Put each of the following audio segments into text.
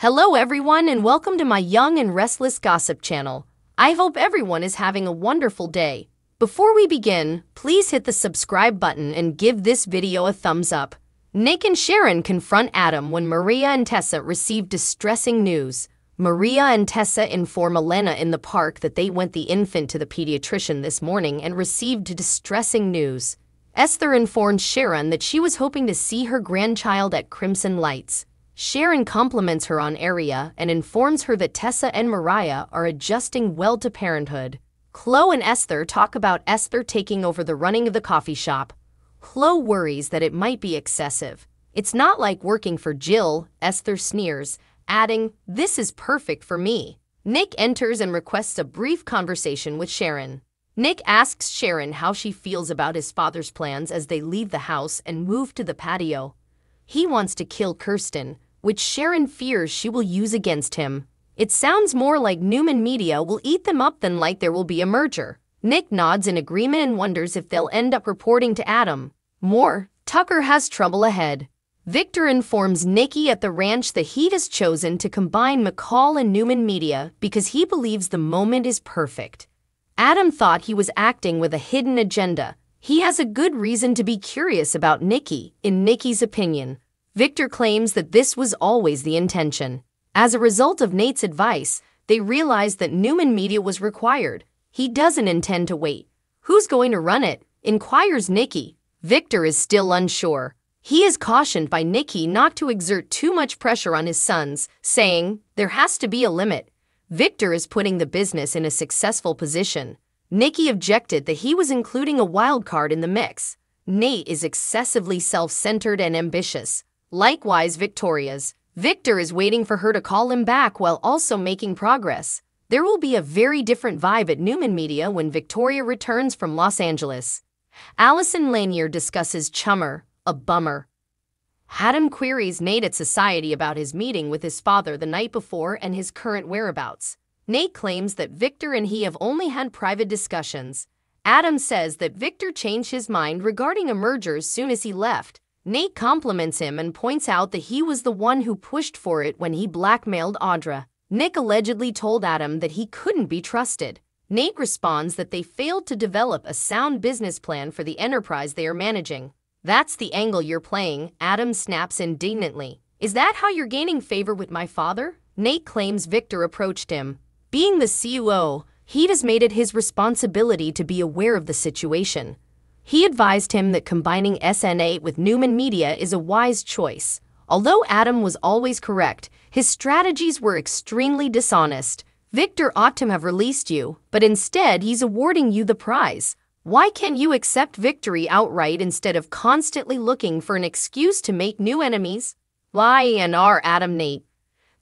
Hello, everyone, and welcome to my Young and Restless Gossip channel. I hope everyone is having a wonderful day. Before we begin, please hit the subscribe button and give this video a thumbs up. Nick and Sharon confront Adam when Mariah and Tessa receive distressing news. Mariah and Tessa inform Elena in the park that they went the infant to the pediatrician this morning and received distressing news. Esther informs Sharon that she was hoping to see her grandchild at Crimson Lights. Sharon compliments her on Aria and informs her that Tessa and Mariah are adjusting well to parenthood. Chloe and Esther talk about Esther taking over the running of the coffee shop. Chloe worries that it might be excessive. It's not like working for Jill, Esther sneers, adding, This is perfect for me. Nick enters and requests a brief conversation with Sharon. Nick asks Sharon how she feels about his father's plans as they leave the house and move to the patio. He wants to kill Kirsten, which Sharon fears she will use against him. It sounds more like Newman Media will eat them up than like there will be a merger. Nick nods in agreement and wonders if they'll end up reporting to Adam. More, Tucker has trouble ahead. Victor informs Nikki at the ranch that he has chosen to combine McCall and Newman Media because he believes the moment is perfect. Adam thought he was acting with a hidden agenda. He has a good reason to be curious about Nikki, in Nikki's opinion. Victor claims that this was always the intention. As a result of Nate's advice, they realized that Newman Media was required. He doesn't intend to wait. Who's going to run it? inquires Nikki. Victor is still unsure. He is cautioned by Nikki not to exert too much pressure on his sons, saying, There has to be a limit. Victor is putting the business in a successful position. Nikki objected that he was including a wild card in the mix. Nate is excessively self centered and ambitious. Likewise, Victoria's. Victor is waiting for her to call him back while also making progress. There will be a very different vibe at Newman Media when Victoria returns from Los Angeles. Allison Lanier discusses Chummer, a bummer. Adam queries Nate at Society about his meeting with his father the night before and his current whereabouts. Nate claims that Victor and he have only had private discussions. Adam says that Victor changed his mind regarding a merger as soon as he left. Nate compliments him and points out that he was the one who pushed for it when he blackmailed Audra. Nick allegedly told Adam that he couldn't be trusted. Nate responds that they failed to develop a sound business plan for the enterprise they are managing. That's the angle you're playing, Adam snaps indignantly. Is that how you're gaining favor with my father? Nate claims Victor approached him. Being the CUO, he has made it his responsibility to be aware of the situation. He advised him that combining SN8 with Newman Media is a wise choice. Although Adam was always correct, his strategies were extremely dishonest. Victor ought to have released you, but instead he's awarding you the prize. Why can't you accept victory outright instead of constantly looking for an excuse to make new enemies? Why and are Adam Nate?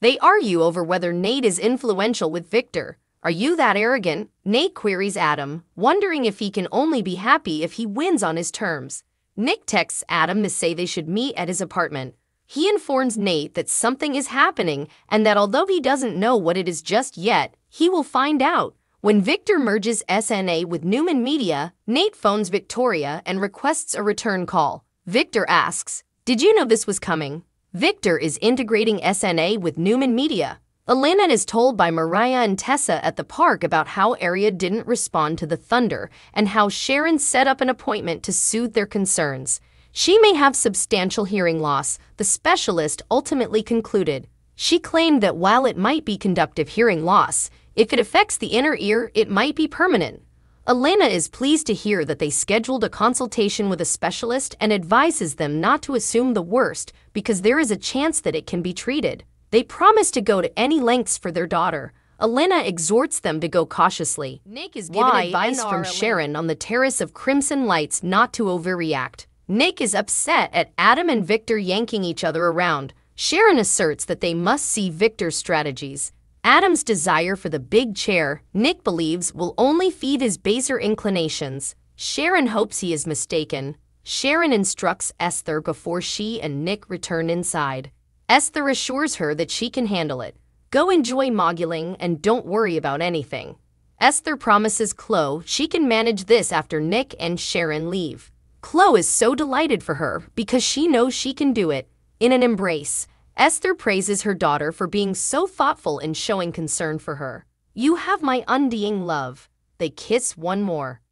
They argue over whether Nate is influential with Victor. Are you that arrogant? Nate queries Adam, wondering if he can only be happy if he wins on his terms. Nick texts Adam to say they should meet at his apartment. He informs Nate that something is happening and that although he doesn't know what it is just yet, he will find out. When Victor merges SN8 with Newman Media, Nate phones Victoria and requests a return call. Victor asks, Did you know this was coming? Victor is integrating SN8 with Newman Media. Elena is told by Mariah and Tessa at the park about how Aria didn't respond to the thunder and how Sharon set up an appointment to soothe their concerns. She may have substantial hearing loss, the specialist ultimately concluded. She claimed that while it might be conductive hearing loss, if it affects the inner ear, it might be permanent. Elena is pleased to hear that they scheduled a consultation with a specialist and advises them not to assume the worst because there is a chance that it can be treated. They promise to go to any lengths for their daughter. Elena exhorts them to go cautiously. Nick is given Why advice from Sharon on the terrace of Crimson Lights not to overreact. Nick is upset at Adam and Victor yanking each other around. Sharon asserts that they must see Victor's strategies. Adam's desire for the big chair, Nick believes, will only feed his baser inclinations. Sharon hopes he is mistaken. Sharon instructs Esther before she and Nick return inside. Esther assures her that she can handle it. Go enjoy moguling and don't worry about anything. Esther promises Chloe she can manage this after Nick and Sharon leave. Chloe is so delighted for her because she knows she can do it. In an embrace, Esther praises her daughter for being so thoughtful and showing concern for her. You have my undying love. They kiss one more.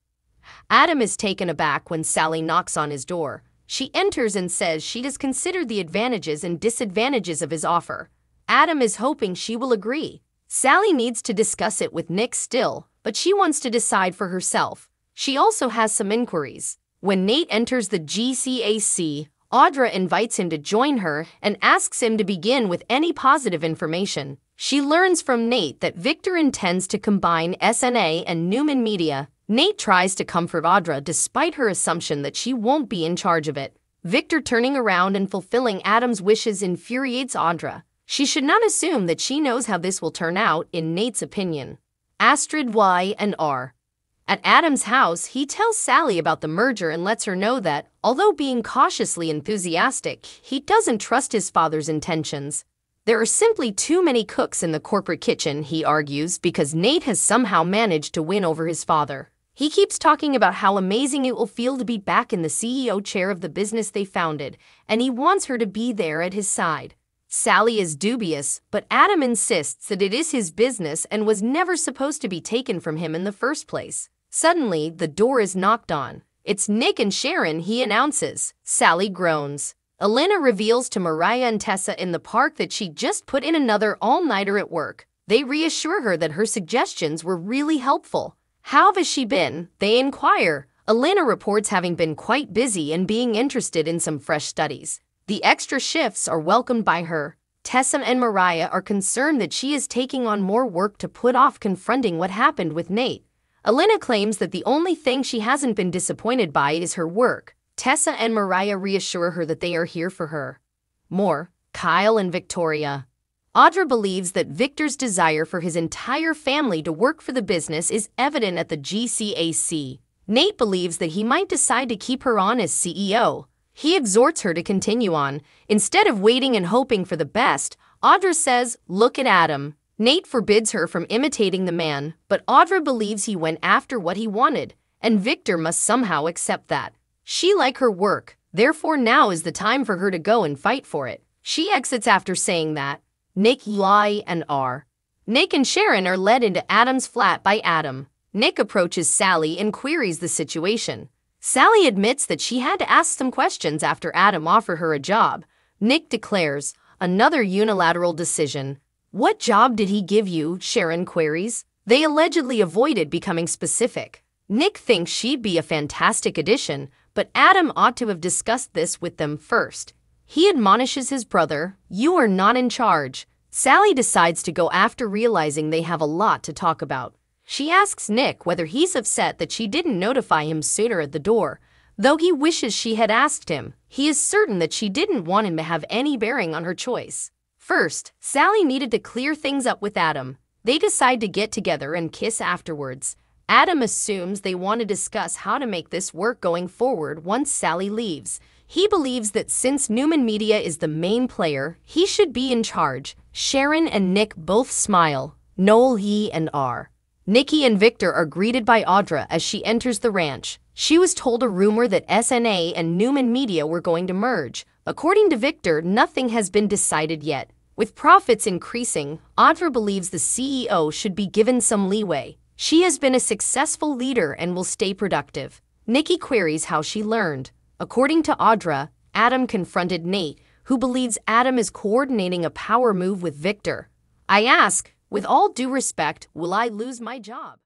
Adam is taken aback when Sally knocks on his door. She enters and says she has considered the advantages and disadvantages of his offer. Adam is hoping she will agree. Sally needs to discuss it with Nick still, but she wants to decide for herself. She also has some inquiries. When Nate enters the GCAC, Audra invites him to join her and asks him to begin with any positive information. She learns from Nate that Victor intends to combine SNA and Newman Media Nate tries to comfort Audra despite her assumption that she won't be in charge of it. Victor turning around and fulfilling Adam's wishes infuriates Audra. She should not assume that she knows how this will turn out, in Nate's opinion. Astrid Y and R. At Adam's house, he tells Sally about the merger and lets her know that, although being cautiously enthusiastic, he doesn't trust his father's intentions. There are simply too many cooks in the corporate kitchen, he argues, because Nate has somehow managed to win over his father. He keeps talking about how amazing it will feel to be back in the CEO chair of the business they founded, and he wants her to be there at his side. Sally is dubious, but Adam insists that it is his business and was never supposed to be taken from him in the first place. Suddenly, the door is knocked on. It's Nick and Sharon, he announces. Sally groans. Elena reveals to Mariah and Tessa in the park that she just put in another all-nighter at work. They reassure her that her suggestions were really helpful. How has she been? They inquire. Elena reports having been quite busy and being interested in some fresh studies. The extra shifts are welcomed by her. Tessa and Mariah are concerned that she is taking on more work to put off confronting what happened with Nate. Elena claims that the only thing she hasn't been disappointed by is her work. Tessa and Mariah reassure her that they are here for her. More, Kyle and Victoria. Audra believes that Victor's desire for his entire family to work for the business is evident at the GCAC. Nate believes that he might decide to keep her on as CEO. He exhorts her to continue on. Instead of waiting and hoping for the best, Audra says, Look at Adam. Nate forbids her from imitating the man, but Audra believes he went after what he wanted, and Victor must somehow accept that. She like her work, therefore now is the time for her to go and fight for it. She exits after saying that. Nick, Y, and R. Nick and Sharon are led into Adam's flat by Adam. Nick approaches Sally and queries the situation. Sally admits that she had to ask some questions after Adam offered her a job. Nick declares, another unilateral decision. What job did he give you? Sharon queries. They allegedly avoided becoming specific. Nick thinks she'd be a fantastic addition, but Adam ought to have discussed this with them first. He admonishes his brother, You are not in charge. Sally decides to go after realizing they have a lot to talk about. She asks Nick whether he's upset that she didn't notify him sooner at the door. Though he wishes she had asked him, he is certain that she didn't want him to have any bearing on her choice. First, Sally needed to clear things up with Adam. They decide to get together and kiss afterwards. Adam assumes they want to discuss how to make this work going forward once Sally leaves. He believes that since Newman Media is the main player, he should be in charge. Sharon and Nick both smile. Noel, he, and R. Nikki and Victor are greeted by Audra as she enters the ranch. She was told a rumor that SNA and Newman Media were going to merge. According to Victor, nothing has been decided yet. With profits increasing, Audra believes the CEO should be given some leeway. She has been a successful leader and will stay productive. Nikki queries how she learned. According to Audra, Adam confronted Nate, who believes Adam is coordinating a power move with Victor. I ask, with all due respect, will I lose my job?